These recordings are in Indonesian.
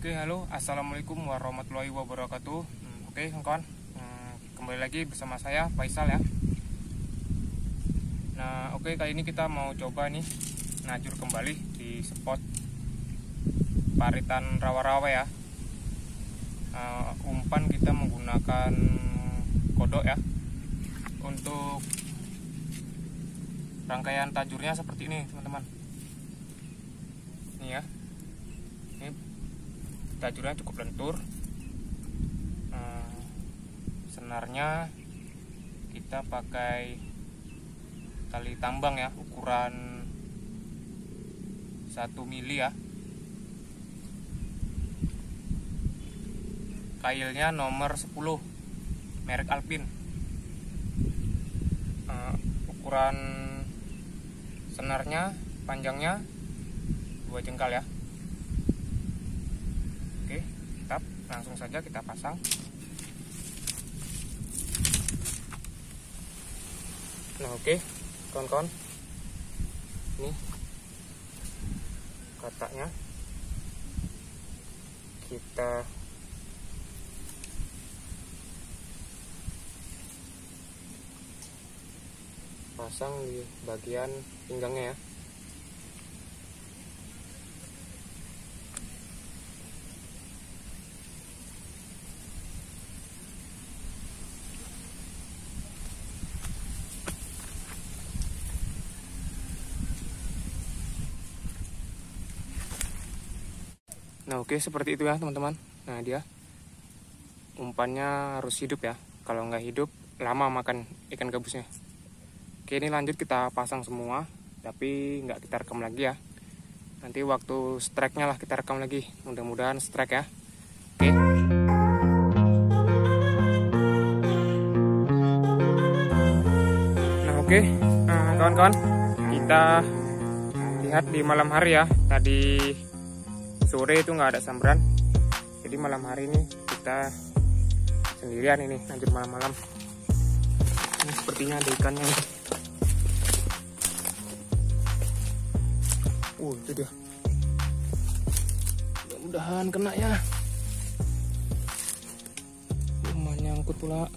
Oke, halo, assalamualaikum warahmatullahi wabarakatuh. Hmm, oke, kawan, hmm, kembali lagi bersama saya Faisal ya. Nah, oke kali ini kita mau coba nih najur kembali di spot paritan rawa-rawa ya. Uh, umpan kita menggunakan kodok ya. Untuk rangkaian tajurnya seperti ini, teman-teman. Ini ya tajurnya cukup lentur. Hmm, senarnya kita pakai tali tambang ya ukuran 1 mili ya. Kailnya nomor 10 merek Alpin uh, ukuran senarnya panjangnya dua jengkal ya langsung saja kita pasang. Nah oke okay. kawan-kawan. Ini kataknya kita pasang di bagian pinggangnya ya Nah oke okay, seperti itu ya teman-teman. Nah dia. Umpannya harus hidup ya. Kalau nggak hidup lama makan ikan gabusnya. Oke ini lanjut kita pasang semua Tapi nggak kita rekam lagi ya. Nanti waktu strike-nya lah kita rekam lagi. Mudah-mudahan strike ya. Oke. Nah oke. Okay. nah, kawan-kawan Kita lihat di malam hari ya. Tadi sore itu nggak ada sambaran. Jadi malam hari ini kita sendirian ini lanjut malam-malam. Ini sepertinya ada ikannya uh itu dia. Mudah-mudahan kena ya. Lumayan nyangkut pula.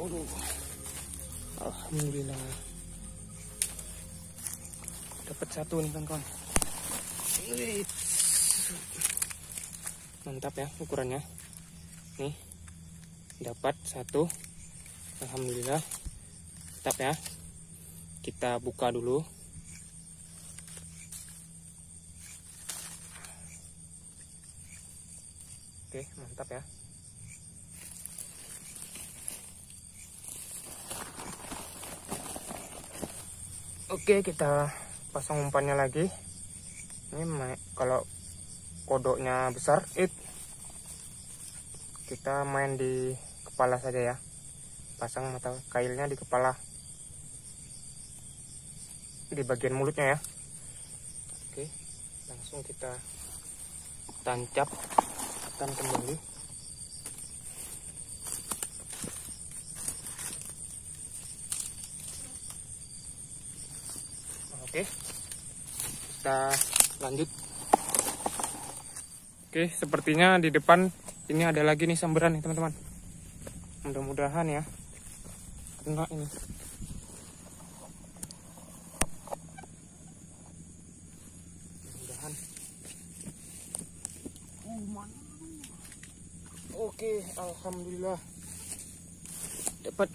Aduh. Alhamdulillah dapat satu nih kawan-kawan. Mantap ya ukurannya. Nih. Dapat satu. Alhamdulillah. Mantap ya. Kita buka dulu. Oke mantap ya. Oke kita pasang umpannya lagi. Ini kalau kodoknya besar it. Kita main di kepala saja ya. Pasang mata kailnya di kepala. Di bagian mulutnya ya. Oke langsung kita tancap akan kembali oke. Kita lanjut. Oke sepertinya di depan ini ada lagi nih samberan nih teman-teman. Mudah-mudahan ya. Kena ini. Mudah-mudahan. Oke alhamdulillah. Dapat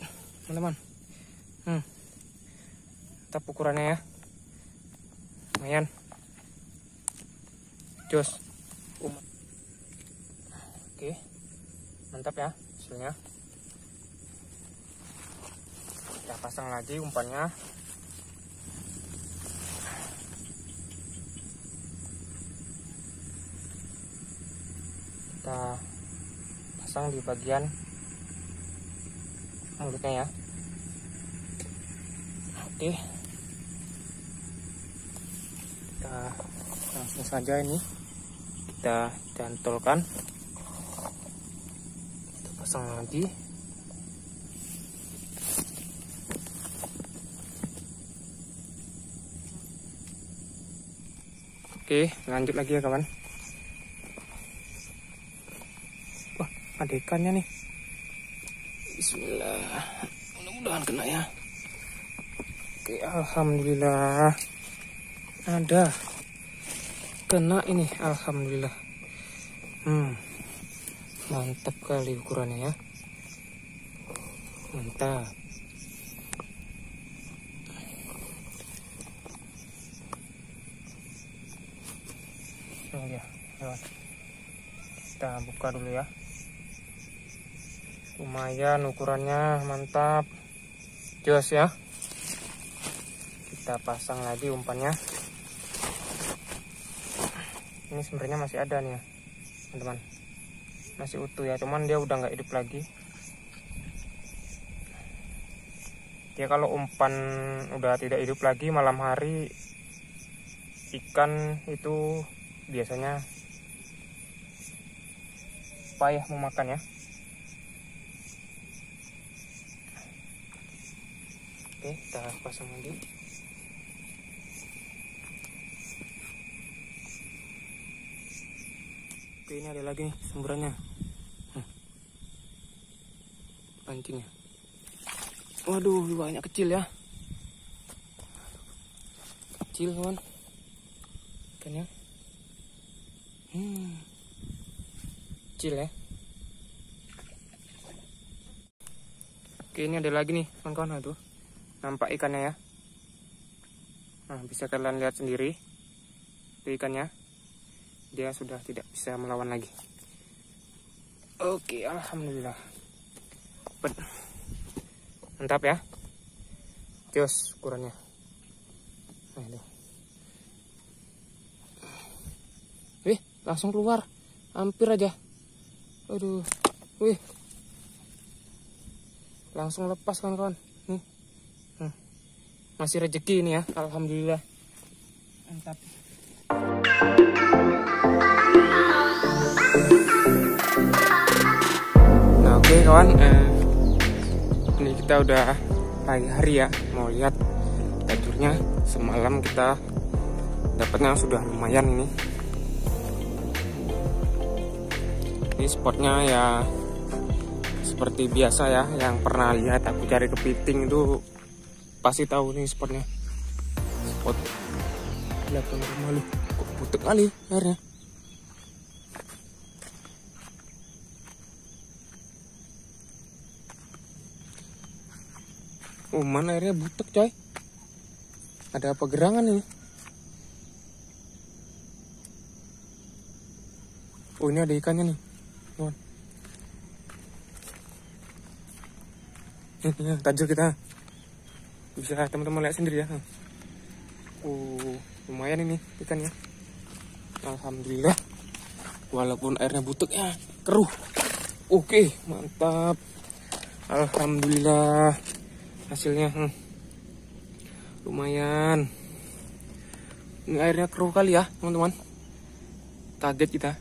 teman-teman. Hmm. tetap ukurannya ya lumayan. Jos um. oke. Mantap ya hasilnya. Kita pasang lagi umpannya. Kita pasang di bagian mulutnya ya. Oke kita langsung saja ini kita cantolkan kita pasang lagi oke lanjut lagi ya kawan. Wah, ada ikannya nih. Bismillah. Mudah-mudahan kena ya. Alhamdulillah. Ada. Kena ini, alhamdulillah. Hmm. Mantap kali ukurannya ya. Mantap. Ya, kita buka dulu ya. Lumayan ukurannya, mantap. Jos ya. Kita pasang lagi umpannya. Ini sebenarnya masih ada nih ya, teman-teman. Masih utuh ya, cuman dia udah nggak hidup lagi. Dia kalau umpan udah tidak hidup lagi malam hari ikan itu biasanya payah memakan ya oke kita pasang lagi oke ini ada lagi nih semburannya hmm. pancingnya waduh banyak kecil ya kecil kawan ikannya Hmm. Kecil ya. Oke, ini ada lagi nih, kawan-kawan tuh. Nampak ikannya ya. Nah, bisa kalian lihat sendiri. Itu ikannya. Dia sudah tidak bisa melawan lagi. Oke, alhamdulillah. Ben. Mantap ya. Jos ukurannya. Nah, itu. langsung keluar hampir aja aduh wih langsung lepas kawan-kawan nih hmm. masih rezeki ini ya alhamdulillah mantap kawan eh, ini kita udah pagi hari ya mau lihat tajurnya. Semalam kita dapatnya sudah lumayan ini. Ini spotnya ya seperti biasa ya yang pernah lihat aku cari kepiting itu pasti tahu nih spotnya. Spot belakang rumah lu kok kali airnya Oh mana airnya butek coy. Ada apa gerangan ini? Oh ini ada ikannya nih. Kawan ini tajur kita. Bisa teman-teman lihat sendiri ya. Uh lumayan ini ikannya. Alhamdulillah. Walaupun airnya butek ya keruh. Oke mantap. Alhamdulillah hasilnya hmm. lumayan. Ini airnya keruh kali ya teman-teman. Kaget kita.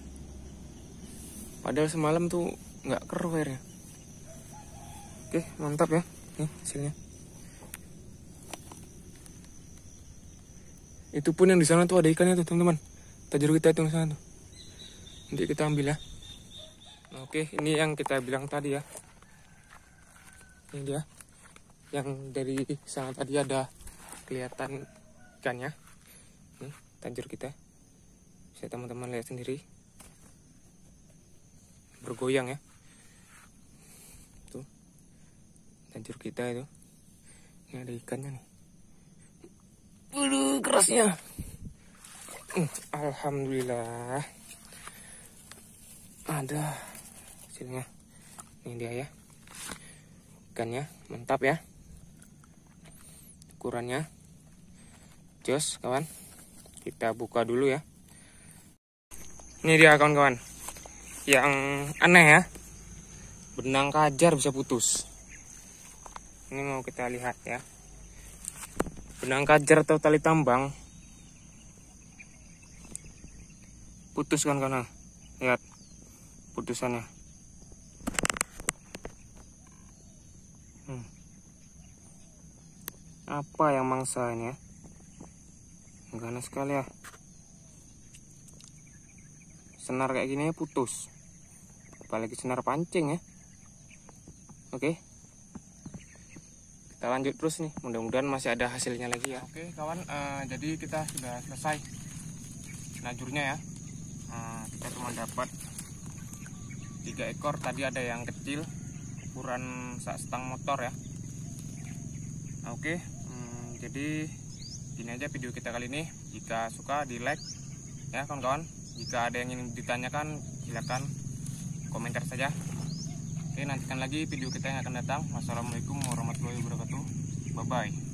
Padahal semalam tuh nggak keruh airnya. Oke mantap ya nih hasilnya. Itu pun yang di sana tuh ada ikannya tuh teman-teman. Tajur kita itu sana tuh. Nanti kita ambil ya. Oke ini yang kita bilang tadi ya. Ini dia yang dari sana tadi ada kelihatan ikannya nih tajur kita. Bisa teman-teman lihat sendiri. Bergoyang ya. Tuh. Tajur kita itu. Ini ada ikannya nih. Waduh kerasnya. Uh, Alhamdulillah. Ada hasilnya. Ini dia ya. Ikannya mantap ya ukurannya. Jos kawan. Kita buka dulu ya. Ini dia kawan-kawan. Yang aneh ya. Benang kajar bisa putus. Ini mau kita lihat ya. Benang kajar atau tali tambang. Putus kan karena lihat. Putusannya apa yang mangsa ini ya? Ganas sekali ya. Senar kayak gini putus. Apalagi senar pancing ya. Oke. Kita lanjut terus nih. Mudah-mudahan masih ada hasilnya lagi ya. Oke kawan. Uh, jadi kita sudah selesai najurnya ya. Uh, kita cuma dapat tiga ekor. Tadi ada yang kecil ukuran sak setang motor ya. Oke. hmm, jadi gini aja video kita kali ini. Jika suka di like ya kawan-kawan. Jika ada yang ingin ditanyakan silahkan komentar saja. Oke nantikan lagi video kita yang akan datang. Wassalamualaikum warahmatullahi wabarakatuh. Bye bye